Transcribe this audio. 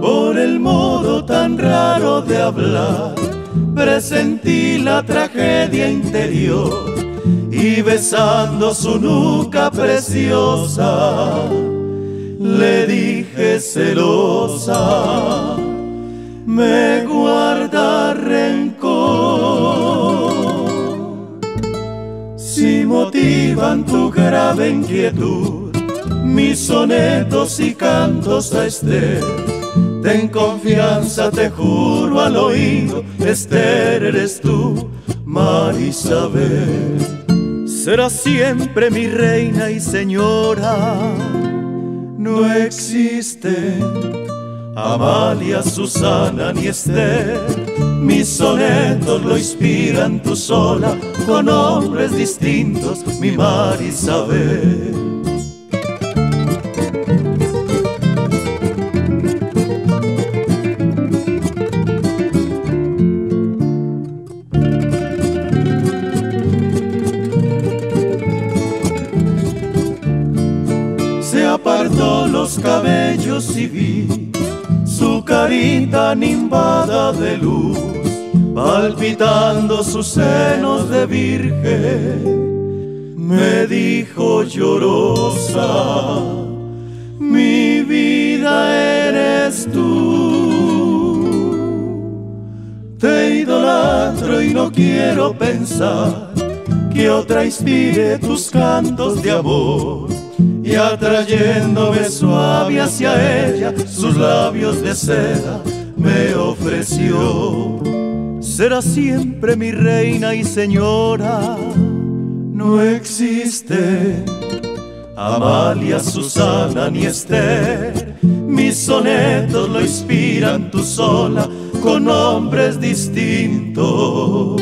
Por el modo tan raro de hablar, presentí la tragedia interior y besando su nuca preciosa, le dije celosa, me guarda rencor. Si motivan tu grave inquietud, mis sonetos y cantos a Esther, ten confianza, te juro al oído, Esther eres tú, Marisabel. Será siempre mi reina y señora. No existe Amalia, Susana ni Esther. Mis sonetos lo inspiran tú sola, con hombres distintos, mi Marisabel. se los cabellos y vi su carita nimbada de luz, palpitando sus senos de virgen. Me dijo llorosa, mi vida eres tú. Te idolatro y no quiero pensar que otra inspire tus cantos de amor y atrayéndome suave hacia ella, sus labios de seda me ofreció. Será siempre mi reina y señora, no existe Amalia, Susana ni Esther. Mis sonetos lo inspiran tú sola con nombres distintos.